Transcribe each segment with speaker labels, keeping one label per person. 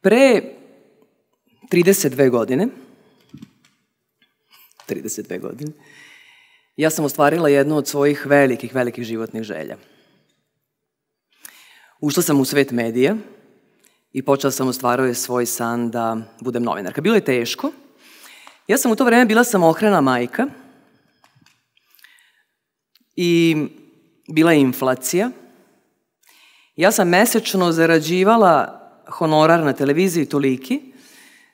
Speaker 1: Pre 32 godine, 32 godine, ja sam ostvarila jednu od svojih velikih, velikih životnih želja. Ušla sam u svet medija i počela sam ostvaruje svoj san da budem novinarka. Bilo je teško. Ja sam u to vrijeme bila samohrana majka i bila je inflacija. Ja sam mesečno zarađivala honorar na televiziji toliki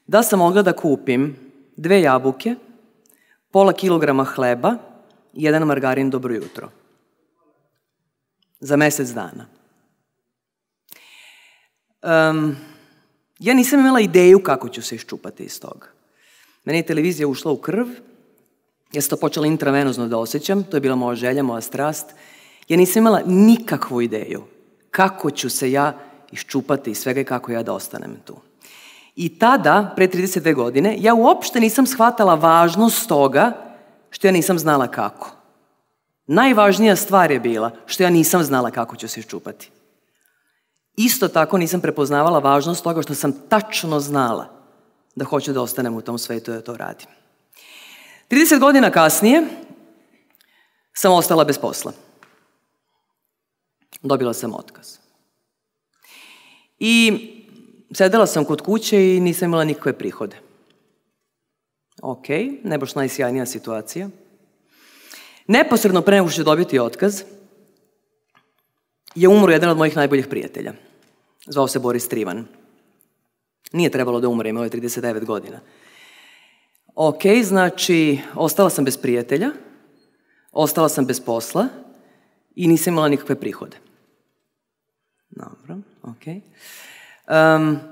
Speaker 1: da sam mogla da kupim dve jabuke, pola kilograma hleba i jedan margarin dobro jutro. Za mjesec dana. Um, ja nisam imala ideju kako ću se iščupati iz toga. Meni je televizija ušla u krv, ja sam to počela intravenozno da osjećam, to je bila moja želja, moja strast. Ja nisam imala nikakvu ideju kako ću se ja iščupati iz svega kako ja da ostanem tu. I tada, pre 32 godine, ja uopšte nisam shvatala važnost toga što ja nisam znala kako. Najvažnija stvar je bila što ja nisam znala kako ću se iščupati. Isto tako nisam prepoznavala važnost toga što sam tačno znala da hoću da ostanem u tom svetu i da to radim. 30 godina kasnije sam ostala bez posla. Dobila sam otkaz. I sedela sam kod kuće i nisam imala nikakve prihode. Ok, ne baš najsjajnija situacija. Neposredno pre nego što dobiti otkaz, je umro jedan od mojih najboljih prijatelja. Zvao se Boris Trivan. Nije trebalo da umre, imao je 39 godina. Ok, znači, ostala sam bez prijatelja, ostala sam bez posla i nisam imala nikakve prihode. Dobro, ok.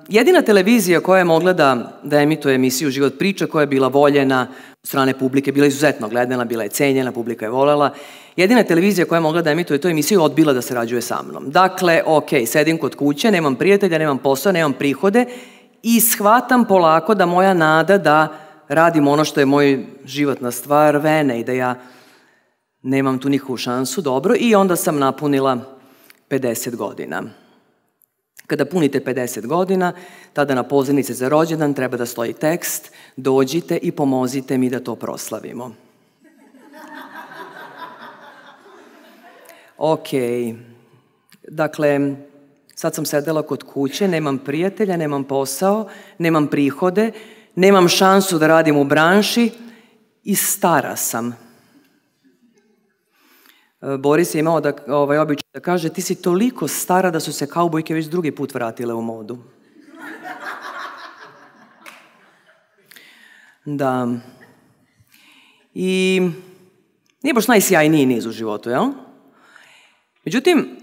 Speaker 1: jedina televizija koja je mogla da, da emituje emisiju Život priča, koja je bila voljena od strane publike, bila izuzetno gledana, bila je cenjena, publika je voljela. Jedina televizija koja je mogla da emituje tu emisiju odbila da se rađuje sa mnom. Dakle, ok, sedim kod kuće, nemam prijatelja, nemam posao, nemam prihode i shvatam polako da moja nada da radim ono što je moj životna stvar vene i da ja nemam tu nikakvu šansu, dobro, i onda sam napunila 50 godina. Kada punite 50 godina, tada na pozivnici za rođendan treba da stoji tekst Dođite i pomozite mi da to proslavimo. Ok, dakle, sad sam sedela kod kuće, nemam prijatelja, nemam posao, nemam prihode, nemam šansu da radim u branši i stara sam. E, Boris je imao da, ovaj, običaj da kaže ti si toliko stara da su se kaubojke već drugi put vratile u modu. Da. I nije baš najsjajniji niz u životu, jel? Međutim,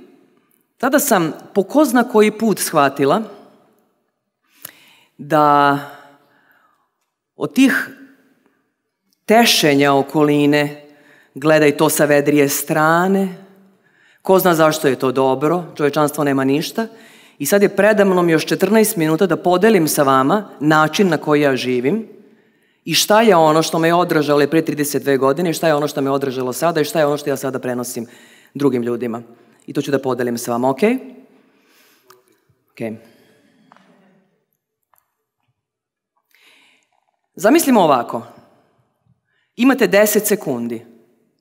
Speaker 1: tada sam po ko zna koji put shvatila da od tih tešenja okoline, gledaj to sa vedrije strane, ko zna zašto je to dobro, čovječanstvo nema ništa, i sad je predamnom još 14 minuta da podelim sa vama način na koji ja živim i šta je ono što me je odražalo pre 32 godine i šta je ono što me je odražalo sada i šta je ono što ja sada prenosim drugim ljudima. I to ću da podelim sa vama, ok? Ok. Zamislimo ovako. Imate 10 sekundi.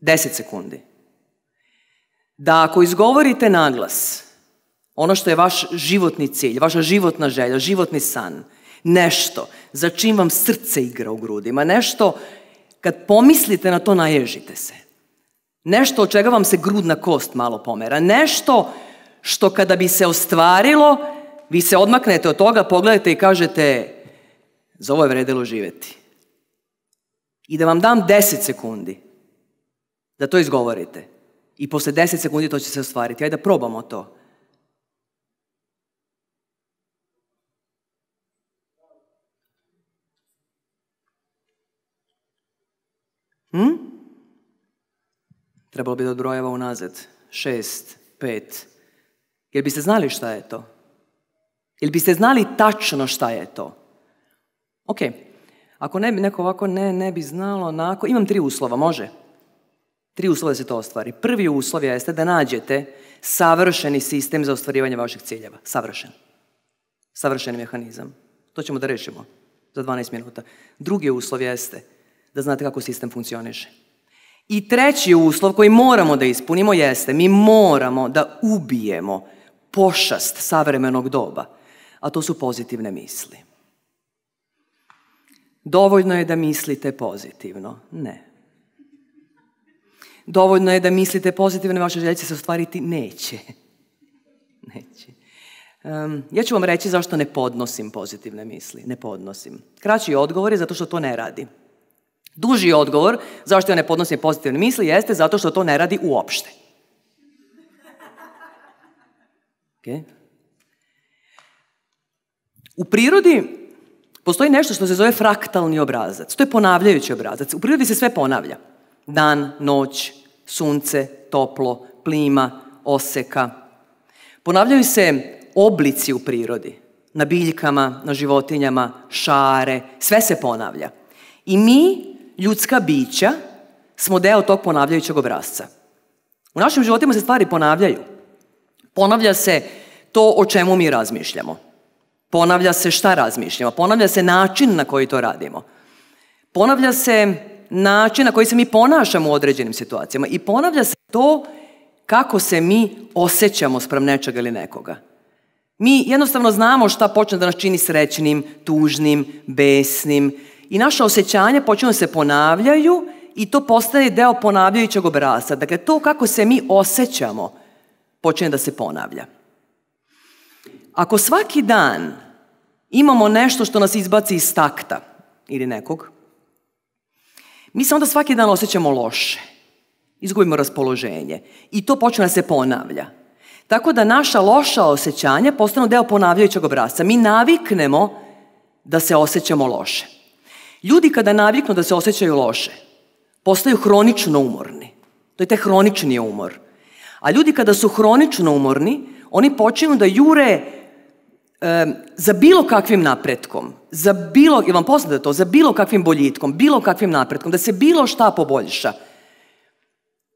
Speaker 1: 10 sekundi. Da ako izgovorite naglas ono što je vaš životni cilj, vaša životna želja, životni san, nešto za čim vam srce igra u grudima, nešto kad pomislite na to naježite se. Nešto od čega vam se grudna kost malo pomera. Nešto što kada bi se ostvarilo, vi se odmaknete od toga, pogledajte i kažete za ovo je vredilo živjeti. I da vam dam 10 sekundi da to izgovorite. I posle 10 sekundi to će se ostvariti. Ajde da probamo to. Hm? Trebalo bi da odbrojava unazad. Šest, pet. Jel biste znali šta je to? Jel biste znali tačno šta je to? Ok, ako ne neko ovako ne, ne bi znalo onako, imam tri uslova, može? Tri uslova da se to ostvari. Prvi uslov jeste da nađete savršeni sistem za ostvarivanje vaših ciljeva. Savršen. savršeni mehanizam. To ćemo da rešimo za 12 minuta. Drugi uslov jeste da znate kako sistem funkcioniše. I treći uslov koji moramo da ispunimo jeste mi moramo da ubijemo pošast savremenog doba, a to su pozitivne misli. Dovoljno je da mislite pozitivno. Ne. Dovoljno je da mislite pozitivno, vaše želje se ostvariti neće. Neće. Um, ja ću vam reći zašto ne podnosim pozitivne misli. Ne podnosim. Kraći odgovor je zato što to ne radi. Duži odgovor zašto ja ne podnosim pozitivne misli jeste zato što to ne radi uopšte. Okay. U prirodi postoji nešto što se zove fraktalni obrazac. To je ponavljajući obrazac. U prirodi se sve ponavlja. Dan, noć, sunce, toplo, plima, oseka. Ponavljaju se oblici u prirodi. Na biljkama, na životinjama, šare, sve se ponavlja. I mi, ljudska bića, smo deo tog ponavljajućeg obrazca. U našim životima se stvari ponavljaju. Ponavlja se to o čemu mi razmišljamo. Ponavlja se šta razmišljamo. Ponavlja se način na koji to radimo. Ponavlja se način na koji se mi ponašamo u određenim situacijama. I ponavlja se to kako se mi osjećamo sprem nečega ili nekoga. Mi jednostavno znamo šta počne da nas čini srećnim, tužnim, besnim i naša osjećanja počinu da se ponavljaju i to postaje deo ponavljajućeg obrasa. Dakle, to kako se mi osjećamo počinje da se ponavlja. Ako svaki dan imamo nešto što nas izbaci iz takta ili nekog, mi se onda svaki dan osjećamo loše. Izgubimo raspoloženje. I to počne da se ponavlja. Tako da naša loša osjećanja postanu deo ponavljajućeg obrazca. Mi naviknemo da se osjećamo loše. Ljudi kada naviknu da se osjećaju loše, postaju hronično umorni. To je taj hronični umor. A ljudi kada su hronično umorni, oni počinju da jure za bilo kakvim napretkom, za bilo, je vam poznato to, za bilo kakvim boljitkom, bilo kakvim napretkom, da se bilo šta poboljša.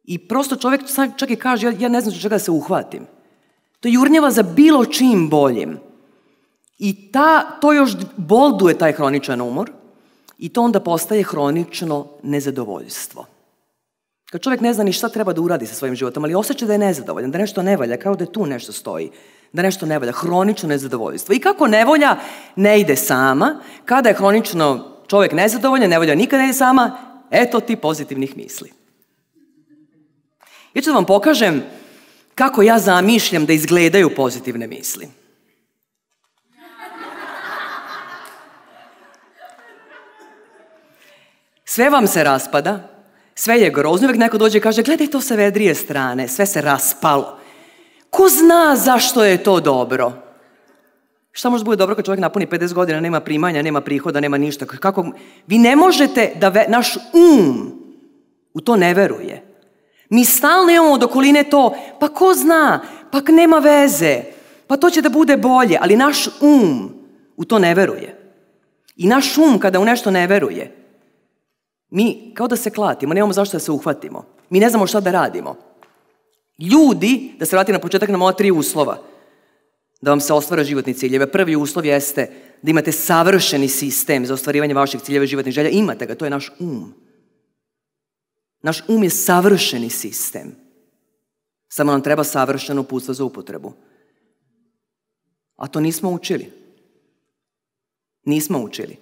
Speaker 1: I prosto čovjek čak i kaže, ja, ne znam čega da se uhvatim. To jurnjava za bilo čim boljim. I ta, to još bolduje taj hroničan umor i to onda postaje hronično nezadovoljstvo. Kad čovjek ne zna ni šta treba da uradi sa svojim životom, ali osjeća da je nezadovoljan, da nešto ne valja, kao da tu nešto stoji, da nešto ne valja, hronično nezadovoljstvo. I kako nevolja ne ide sama, kada je hronično čovjek nezadovoljan, nevolja nikada ne ide sama, eto ti pozitivnih misli. Ja ću da vam pokažem kako ja zamišljam da izgledaju pozitivne misli. Sve vam se raspada, sve je grozno, uvijek neko dođe i kaže, gledaj to sa vedrije strane, sve se raspalo. Ko zna zašto je to dobro? Šta može bude dobro kad čovjek napuni 50 godina, nema primanja, nema prihoda, nema ništa? Kako? Vi ne možete da ve, naš um u to ne veruje. Mi stalno imamo od okoline to, pa ko zna, pa nema veze, pa to će da bude bolje, ali naš um u to ne veruje. I naš um kada u nešto ne veruje, mi kao da se klatimo, nemamo zašto da se uhvatimo. Mi ne znamo šta da radimo. Ljudi, da se vrati na početak na moja tri uslova, da vam se ostvara životni ciljeve. Prvi uslov jeste da imate savršeni sistem za ostvarivanje vaših ciljeva životnih želja. Imate ga, to je naš um. Naš um je savršeni sistem. Samo nam treba savršeno uputstvo za upotrebu. A to nismo učili. Nismo učili.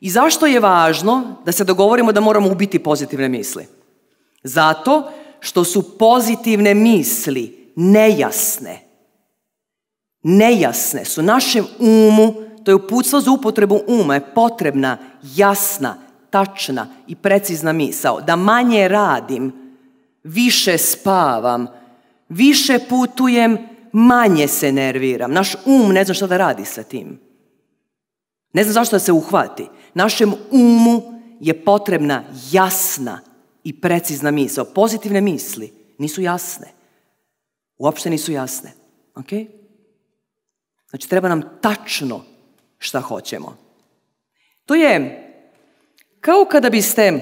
Speaker 1: I zašto je važno da se dogovorimo da moramo ubiti pozitivne misli? Zato što su pozitivne misli nejasne. Nejasne su našem umu, to je uputstvo za upotrebu uma, je potrebna, jasna, tačna i precizna misao. Da manje radim, više spavam, više putujem, manje se nerviram. Naš um ne zna šta da radi sa tim. Ne zna zašto da se uhvati. Našem umu je potrebna jasna i precizna misao. Pozitivne misli nisu jasne. Uopšte nisu jasne. Ok? Znači, treba nam tačno šta hoćemo. To je kao kada biste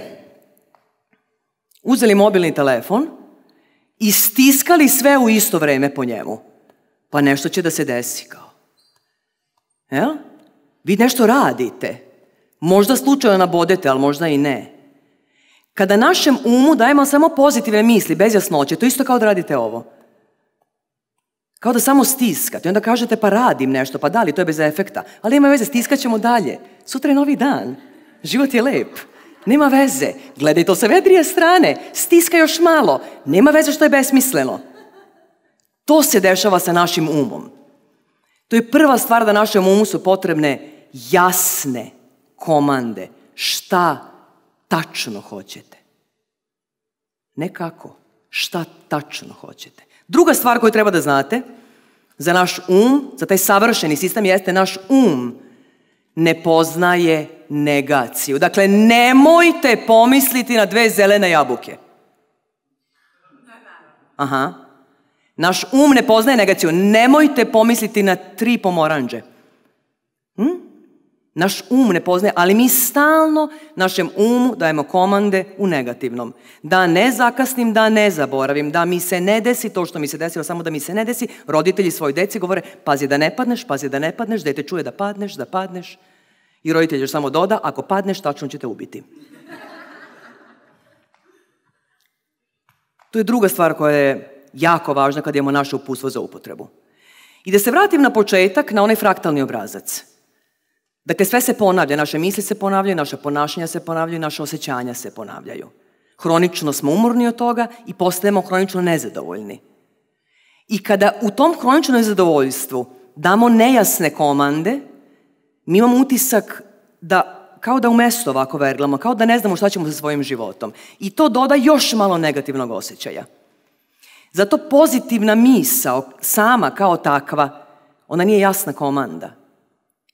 Speaker 1: uzeli mobilni telefon i stiskali sve u isto vreme po njemu. Pa nešto će da se desi kao. Vi nešto radite. Možda slučajno nabodete, ali možda i ne. Kada našem umu dajemo samo pozitivne misli, bez jasnoće, to isto kao da radite ovo. Kao da samo stiskate. I onda kažete pa radim nešto, pa da li, to je bez efekta. Ali nema veze, stiskat ćemo dalje. Sutra je novi dan. Život je lep. Nema veze. Gledaj to sa vedrije strane. Stiska još malo. Nema veze što je besmisleno. To se dešava sa našim umom. To je prva stvar da našem umu su potrebne jasne komande. Šta tačno hoćete. Ne kako. Šta tačno hoćete. Druga stvar koju treba da znate za naš um, za taj savršeni sistem jeste naš um ne poznaje negaciju. Dakle, nemojte pomisliti na dve zelene jabuke. Aha. Naš um ne poznaje negaciju. Nemojte pomisliti na tri pomoranđe. Naš um ne poznaje, ali mi stalno našem umu dajemo komande u negativnom. Da ne zakasnim, da ne zaboravim, da mi se ne desi to što mi se desilo, samo da mi se ne desi. Roditelji svoj deci govore, pazi da ne padneš, pazi da ne padneš, dete čuje da padneš, da padneš. I roditelj još samo doda, ako padneš, tačno ćete ubiti. To je druga stvar koja je jako važna kad imamo naše upustvo za upotrebu. I da se vratim na početak, na onaj fraktalni obrazac. Dakle, sve se ponavlja, naše misli se ponavljaju, naše ponašanja se ponavljaju, naše osjećanja se ponavljaju. Hronično smo umorni od toga i postajemo hronično nezadovoljni. I kada u tom hroničnom nezadovoljstvu damo nejasne komande, mi imamo utisak da kao da u mesto ovako verglamo, kao da ne znamo šta ćemo sa svojim životom. I to doda još malo negativnog osjećaja. Zato pozitivna misao sama kao takva, ona nije jasna komanda.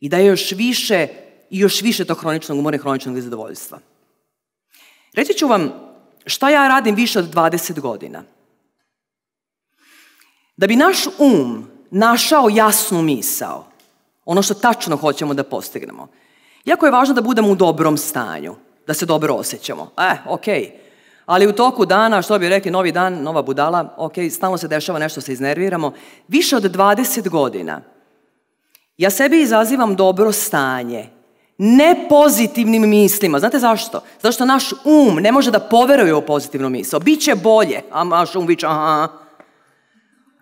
Speaker 1: I da je još više i još više tog hroničnog umora i hroničnog nezadovoljstva. Reći ću vam šta ja radim više od 20 godina. Da bi naš um našao jasnu misao, ono što tačno hoćemo da postignemo. Jako je važno da budemo u dobrom stanju, da se dobro osjećamo. E, ok, ali u toku dana, što bi rekli, novi dan, nova budala, ok, stalno se dešava nešto, se iznerviramo. Više od 20 godina ja sebi izazivam dobro stanje, ne pozitivnim mislima. Znate zašto? Zato što naš um ne može da poveruje u pozitivnu misao. Biće bolje, a naš um viče, aha.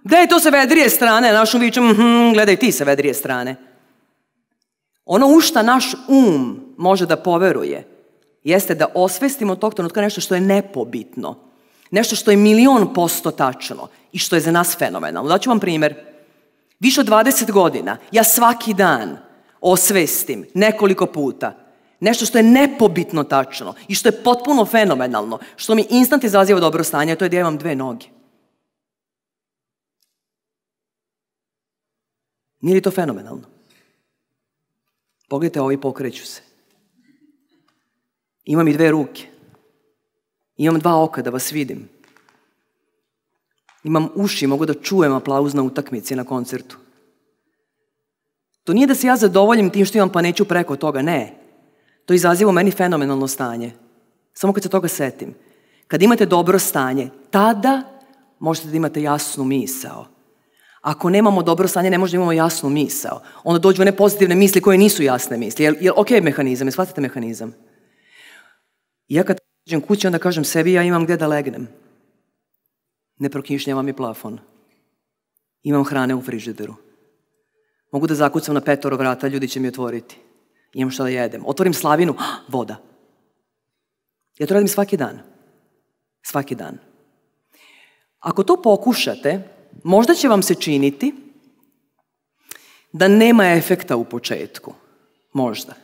Speaker 1: Gledaj, to se vedrije strane, naš um viče, mhm, gledaj ti se vedrije strane. Ono u šta naš um može da poveruje jeste da osvestimo tog trenutka nešto što je nepobitno. Nešto što je milion posto tačno i što je za nas fenomenalno. Daću vam primjer. Više od 20 godina ja svaki dan osvestim nekoliko puta nešto što je nepobitno tačno i što je potpuno fenomenalno, što mi instant izaziva dobro stanje, to je da ja imam dve noge. Nije li to fenomenalno? Pogledajte, ovi pokreću se. Imam i dve ruke. Imam dva oka da vas vidim. Imam uši, mogu da čujem aplauz na utakmici, na koncertu. To nije da se ja zadovoljim tim što imam pa neću preko toga, ne. To izaziva meni fenomenalno stanje. Samo kad se toga setim. Kad imate dobro stanje, tada možete da imate jasnu misao. Ako nemamo dobro stanje, ne možemo imamo jasnu misao. Onda dođu one pozitivne misli koje nisu jasne misli. Jel, jel ok mehanizam? Jel shvatite mehanizam? Ja kad dođem kući, onda kažem sebi, ja imam gdje da legnem. Ne prokišnjava mi plafon. Imam hrane u frižideru. Mogu da zakucam na petoro vrata, ljudi će mi otvoriti. Imam što da jedem. Otvorim slavinu, voda. Ja to radim svaki dan. Svaki dan. Ako to pokušate, Možda će vam se činiti da nema efekta u početku. Možda.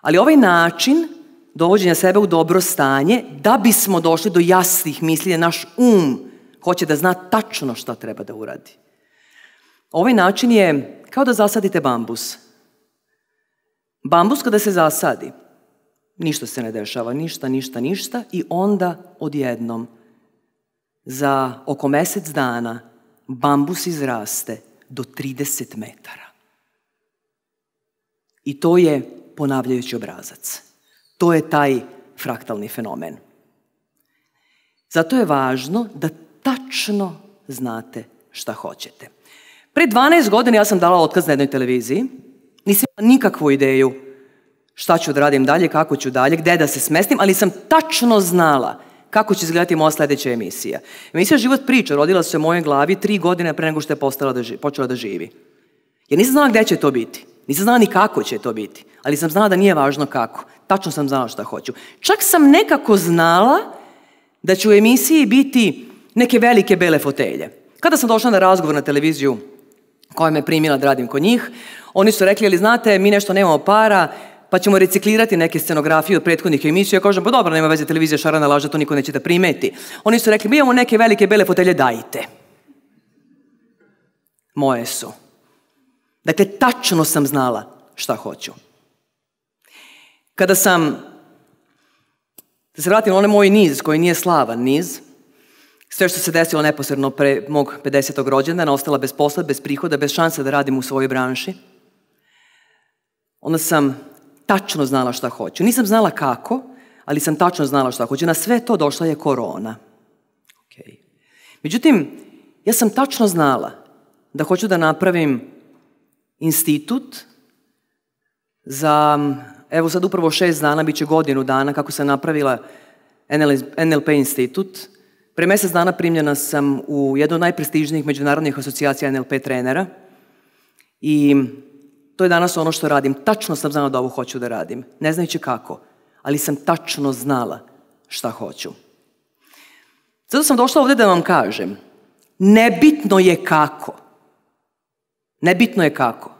Speaker 1: Ali ovaj način dovođenja sebe u dobro stanje, da bismo došli do jasnih misli, naš um hoće da zna tačno šta treba da uradi. Ovaj način je kao da zasadite bambus. Bambus kada se zasadi, ništa se ne dešava, ništa, ništa, ništa i onda odjednom za oko mjesec dana bambus izraste do 30 metara. I to je ponavljajući obrazac. To je taj fraktalni fenomen. Zato je važno da tačno znate šta hoćete. Pre 12 godina ja sam dala otkaz na jednoj televiziji Nisam imala nikakvu ideju šta ću da radim dalje, kako ću dalje, gde da se smestim, ali sam tačno znala kako će izgledati moja sledeća emisija. Emisija Život priča rodila se u mojoj glavi tri godine pre nego što je postala da živi, počela da živi. Jer nisam znala gde će to biti. Nisam znala ni kako će to biti. Ali sam znala da nije važno kako. Tačno sam znala šta hoću. Čak sam nekako znala da će u emisiji biti neke velike bele fotelje. Kada sam došla na razgovor na televiziju koja me primila da radim kod njih, oni su rekli, ali znate, mi nešto nemamo para, pa ćemo reciklirati neke scenografije od prethodnih emisija. Ja kažem, pa dobro, nema veze, televizija šarana laža, to niko neće da primeti. Oni su rekli, mi imamo neke velike bele fotelje, dajte. Moje su. Dakle, tačno sam znala šta hoću. Kada sam, da se vratim onaj moj niz, koji nije slavan niz, sve što se desilo neposredno pre mog 50. rođendana, ostala bez posla, bez prihoda, bez šanse da radim u svojoj branši, onda sam tačno znala šta hoću. Nisam znala kako, ali sam tačno znala šta hoću. Na sve to došla je korona. Okay. Međutim, ja sam tačno znala da hoću da napravim institut za, evo sad upravo šest dana, bit će godinu dana kako sam napravila NLP institut. Pre mesec dana primljena sam u jednu od najprestižnijih međunarodnih asocijacija NLP trenera i to je danas ono što radim. Tačno sam znala da ovo hoću da radim. Ne znajući kako, ali sam tačno znala šta hoću. Zato sam došla ovde da vam kažem, nebitno je kako. Nebitno je kako.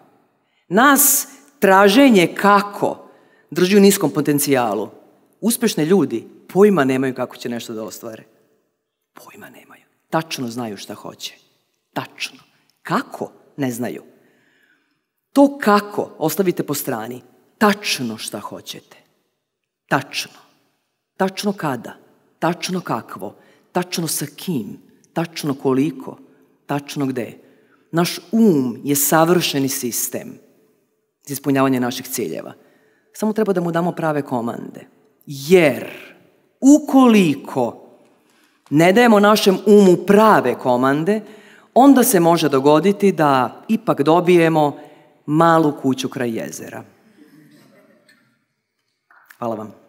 Speaker 1: Nas traženje kako drži u niskom potencijalu. Uspešne ljudi pojma nemaju kako će nešto da ostvare. Pojma nemaju. Tačno znaju šta hoće. Tačno. Kako? Ne znaju. To kako ostavite po strani. Tačno šta hoćete. Tačno. Tačno kada. Tačno kakvo. Tačno sa kim. Tačno koliko. Tačno gde. Naš um je savršeni sistem za ispunjavanje naših ciljeva. Samo treba da mu damo prave komande. Jer ukoliko ne dajemo našem umu prave komande, onda se može dogoditi da ipak dobijemo malu kuću kraj jezera. Hvala vam.